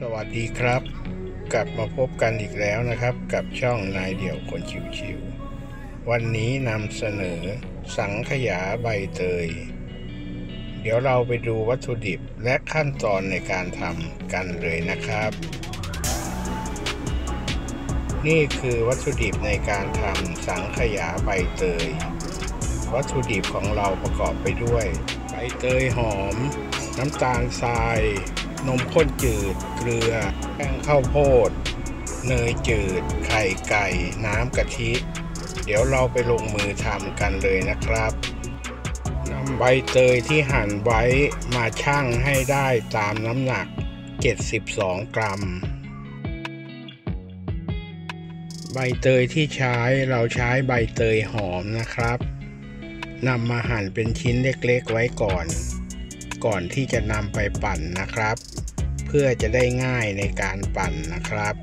สวัสดีครับ กลับมาพบกันอีกแล้วนะครับ กับช่องนายเดี่ยวคนชิวๆวันนี้นำเสนอสังขยาใบเตย เดี๋ยวเราไปดูวัตถุดิบและขั้นตอนในการทำกันเลยนะครับ นี่คือวัตถุดิบในการทำสังขยาใบเตย วัตถุดิบของเราประกอบไปด้วย ใบเตยหอม น้ำตาลทราย นมข้นจืด เกลือ แป้งข้าวโพด เนยจืด ไข่ไก่ น้ำกะทิ เดี๋ยวเราไปลงมือทำกันเลยนะครับนำใบเตยที่หั่นไว้มาชั่งให้ได้ตามน้ำหนัก 72 กรัม ใบเตยที่ใช้เราใช้ใบเตยหอมนะครับนำมาหั่นเป็นชิ้นเล็กๆไว้ก่อน ก่อนที่จะนำไปปั่นนะครับ เพื่อจะได้ง่ายในการปั่นนะครับ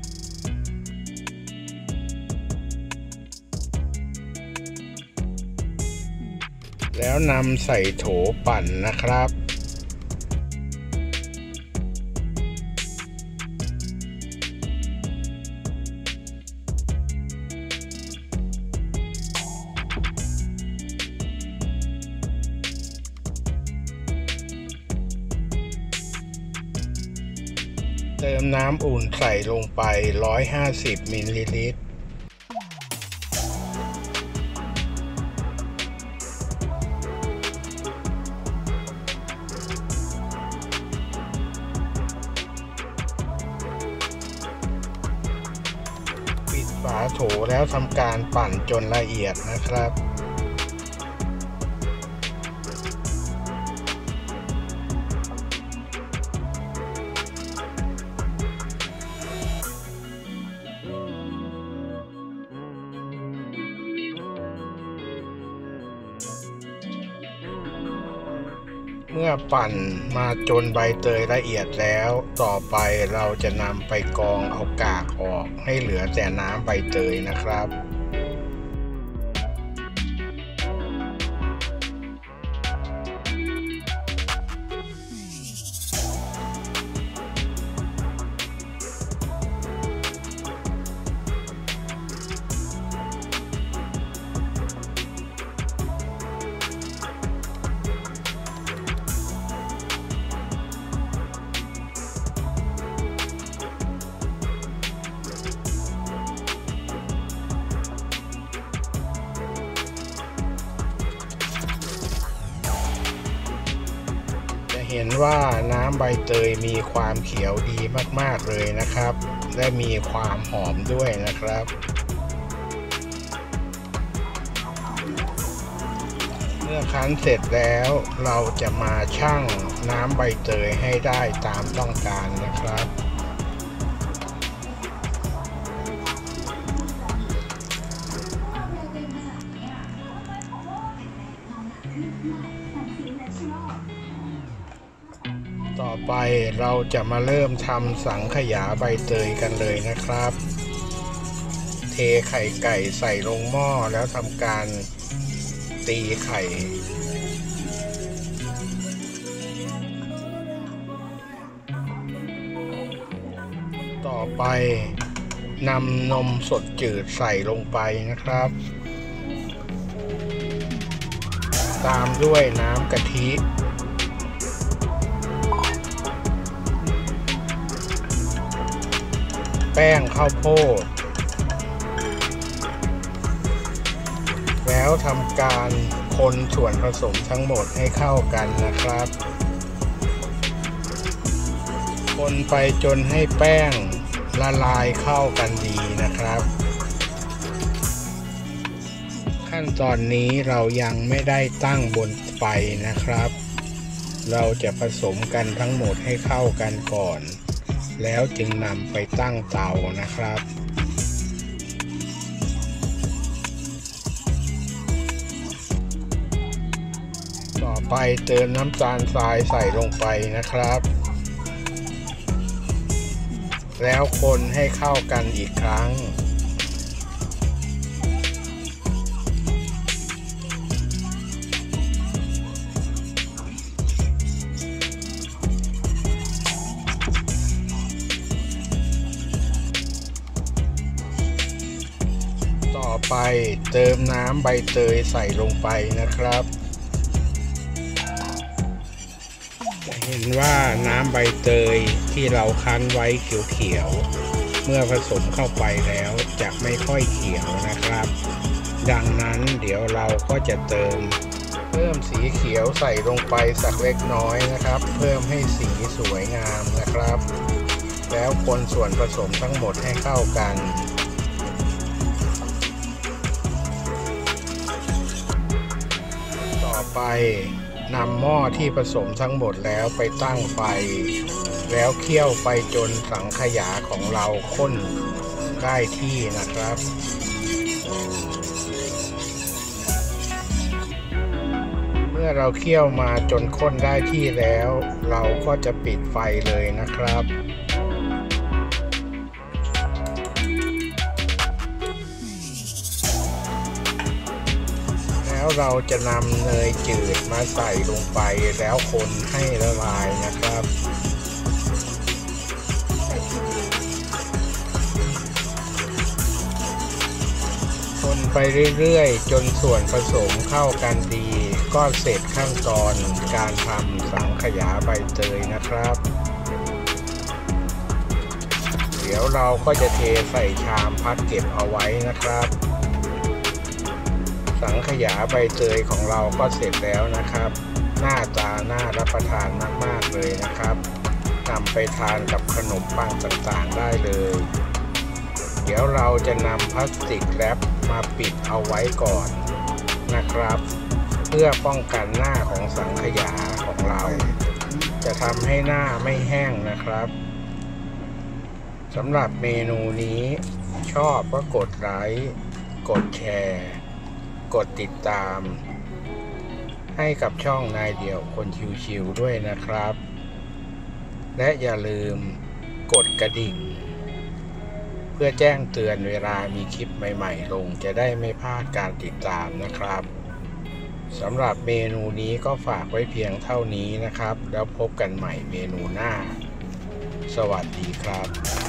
แล้วนำใส่โถปั่นนะครับ ติมน้ำอุ่นใส่ลงไป 150มิลลิลิตร ปิดฝาโถแล้วทำการปั่นจนละเอียดนะครับ เมื่อปั่นมาจนใบเตยละเอียดแล้ว ต่อไปเราจะนำไปกรองเอากากออกให้เหลือแต่น้ำใบเตยนะครับ ว่าน้ำใบเตยมีความเขียวดีมาก ๆ เลยนะครับ และมีความหอมด้วยนะครับ เมื่อคั้นเสร็จแล้วเราจะมาชั่งน้ำใบเตยให้ได้ตามต้องการนะครับ ต่อไปเราจะมาเริ่มทำสังขยาใบเตยกันเลยนะครับ เทไข่ไก่ใส่ลงหม้อแล้วทำการตีไข่ต่อไปนำนมสดจืดใส่ลงไปนะครับ ตามด้วยน้ำกะทิ แป้งข้าวโพด แล้วทำการคนส่วนผสมทั้งหมดให้เข้ากันนะครับ คนไปจนให้แป้งละลายเข้ากันดีนะครับ ขั้นตอนนี้เรายังไม่ได้ตั้งบนไฟนะครับ เราจะผสมกันทั้งหมดให้เข้ากันก่อน แล้วจึงนำไปตั้งเตานะครับต่อไปเติมน้ำตาลทรายใส่ลงไปนะครับ แล้วคนให้เข้ากันอีกครั้ง ไปเติมน้ำใบเตยใส่ลงไปนะครับจะเห็นว่าน้ำใบเตยที่เราคั้นไว้เขียวๆ เมื่อผสมเข้าไปแล้วจะไม่ค่อยเขียวนะครับ ดังนั้นเดี๋ยวเราก็จะเติม เพิ่มสีเขียวใส่ลงไปสักเล็กน้อยนะครับ เพิ่มให้สีสวยงามนะครับ แล้วคนส่วนผสมทั้งหมดให้เข้ากัน ไปนำหม้อที่ผสมทั้งหมดแล้วไปตั้งไฟ แล้วเคี่ยวไปจนสังขยาของเราข้นได้ที่นะครับ เมื่อเราเคี่ยวมาจนข้นได้ที่แล้ว เราก็จะปิดไฟเลยนะครับ แล้วเราจะนำเนยจืดมาใส่ลงไปแล้วคนให้ละลายนะครับคนไปเรื่อยๆ จนส่วนผสมเข้ากันดี ก็เสร็จขั้นตอนการทำสังขยาใบเตยนะครับ เดี๋ยวเราก็จะเทใส่ชามพักเก็บเอาไว้นะครับ สังขยาใบเตยของเราก็เสร็จแล้วนะครับ หน้าตาน่ารับประทานมากๆเลยนะครับนำไปทานกับขนมปังต่างๆได้เลย เดี๋ยวเราจะนำพลาสติกแรปมาปิดเอาไว้ก่อนนะครับ เพื่อป้องกันหน้าของสังขยาของเรา จะทำให้หน้าไม่แห้งนะครับสำหรับเมนูนี้ชอบก็กดไลค์ กดแชร์ กดติดตาม ให้กับช่องนายเดี่ยวคนชิวๆด้วยนะครับ และอย่าลืมกดกระดิ่ง เพื่อแจ้งเตือนเวลามีคลิปใหม่ๆ ลงจะได้ไม่พลาดการติดตามนะครับสำหรับเมนูนี้ก็ฝากไว้เพียงเท่านี้นะครับ แล้วพบกันใหม่เมนูหน้า สวัสดีครับ